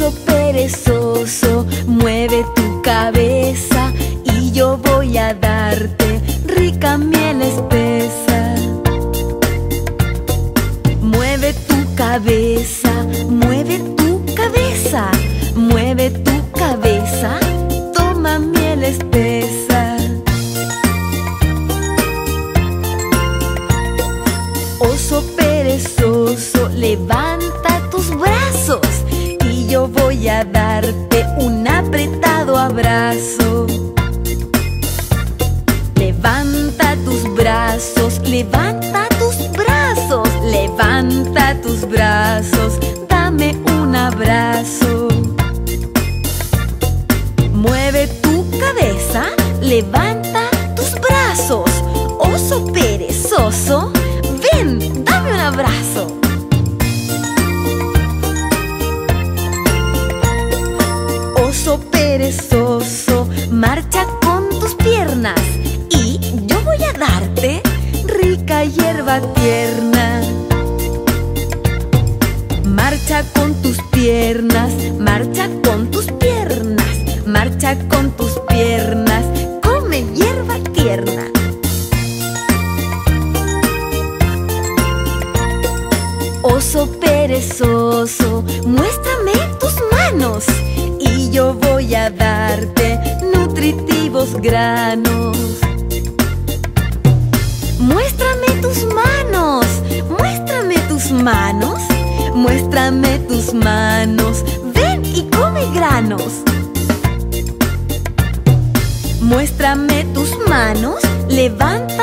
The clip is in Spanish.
Oso perezoso, mueve tu cabeza y yo voy a darte rica miel espesa. Mueve tu cabeza, mueve tu cabeza, mueve tu cabeza, toma miel espesa. Oso perezoso, le va yo voy a darte un apretado abrazo. Levanta tus brazos, levanta tus brazos, levanta tus brazos, dame un abrazo. Mueve tu cabeza, levanta tus brazos, oso perezoso, ven, dame un abrazo. Perezoso, marcha con tus piernas y yo voy a darte rica hierba tierna. Marcha con tus piernas, marcha con tus piernas, marcha con tus piernas, come hierba tierna. Oso perezoso, muéstrame nutritivos granos. Muéstrame tus manos, muéstrame tus manos, muéstrame tus manos, ven y come granos. Muéstrame tus manos, levanta.